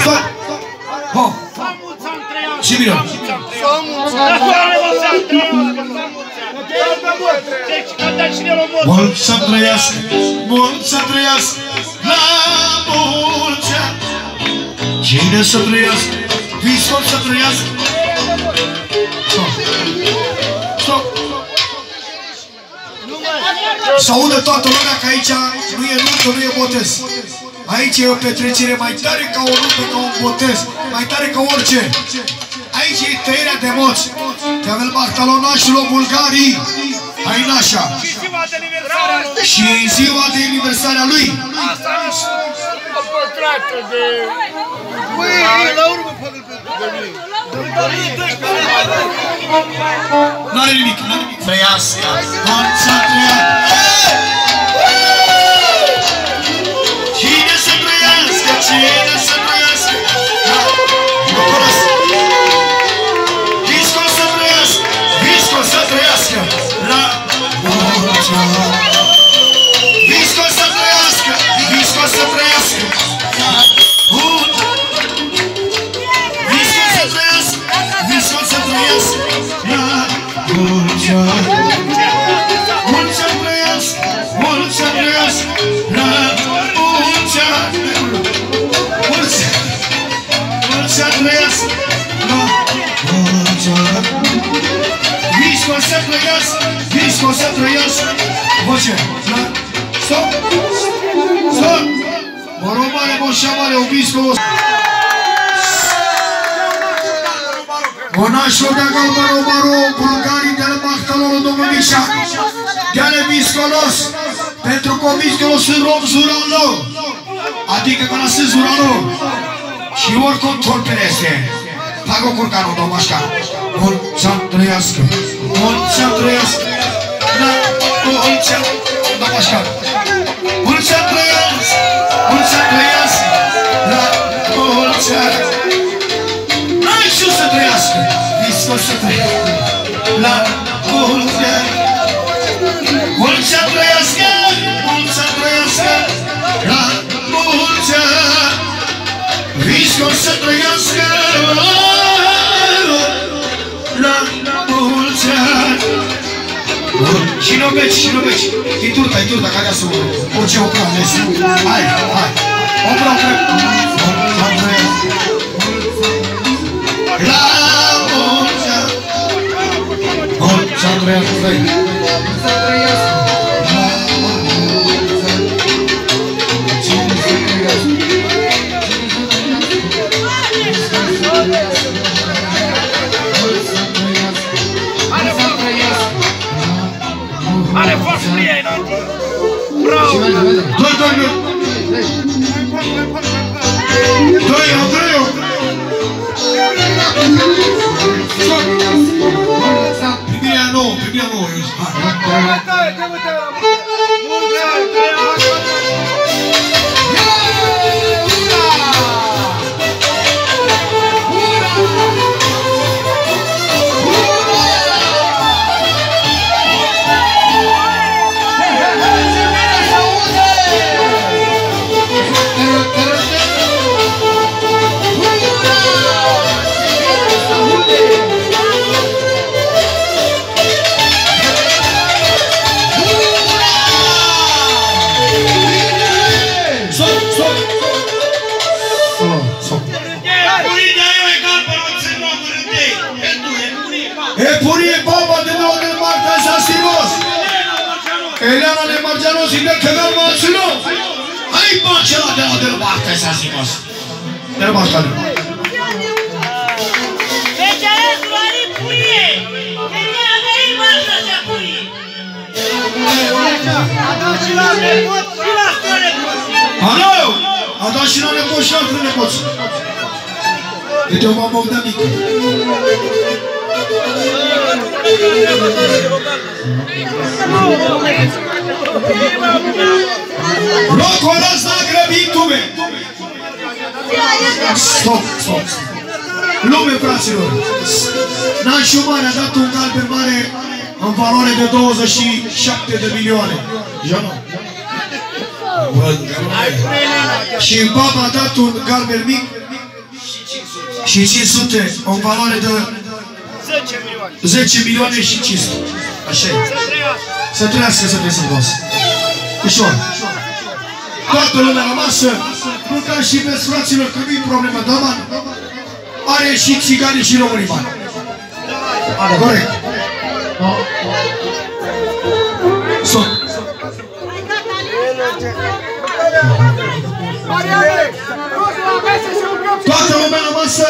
Stop! Ho! Și bine! Mult să trăiască, mult să trăiască, la mulți ani. Cine să trăiască, Viscol să trăiască. Stop! Stop! Să audă toată lumea că aici nu e nuntă, nu e botez. Aici e o petrecere mai tare ca o nuntă, ca un botez, mai tare ca orice. Aici e tăierea de moți. Te avem Bartalonașul Bulgarii, Hainașa. Și ziua de aniversare a lui. O pătrată de... Băi, la urmă păgăl pe N-are nimic, n-are nimic. Trăiască, mulți Visco să trăiască. Voce, la... Stop! Stop! Mă rog mare, moșa mare, o Visco. Monașul de Galbaro Baro, bulgarii de la Mahtalorul domnul Mișa, de-ale Viscolos, pentru că Viscolos sunt rom zuralo, adică că la sunt zuralo, și ori control pereste. Pago curcanul, domnul Mașca. Mulți ani trăiască, mulți ani trăiască, la mulți ani, domnul Mașca. Mulți ani trăiască, mulți ani trăiască, la mulți ani. N-ai știu să trăiască, Visco să trăiască, la mulți ani. Și nu veci, și nu veci. E turta, e turta, care să mă orice o prea ales. Hai, hai. O prea, o prea. Mulți ani trăiască. La mulți ani. Mulți ani trăiască, stai. Are forță în ei, nu? Bravo! Doi, doi, pieno bravo due torno due Andreo Pigliano, pigliano, io sbaglio. Elena de Margianos și de Cădăr Marcelo. Hai bacela de la de Marta Sasimos. De la Marta. Alo! A dat și la nepoți și altă nepoți. Câte o mamă de mică. Locul ăsta grăbit tume. Stop, stop. Lume, fraților. Nașul mare a dat un galben mare în valoare de 27 de milioane. Janu. Și baba a dat un galben mic și 500, o valoare de 10 milioane. 10 milioane și 500. Așa e. Să trăiască. Să trăiască, să trăiască boss. Ușor. Toată lumea la masă, mâncați și vezi fraților că nu-i problemă, da, man? Are și țigani și românii bani. Corect. Sunt. Toată lumea la masă,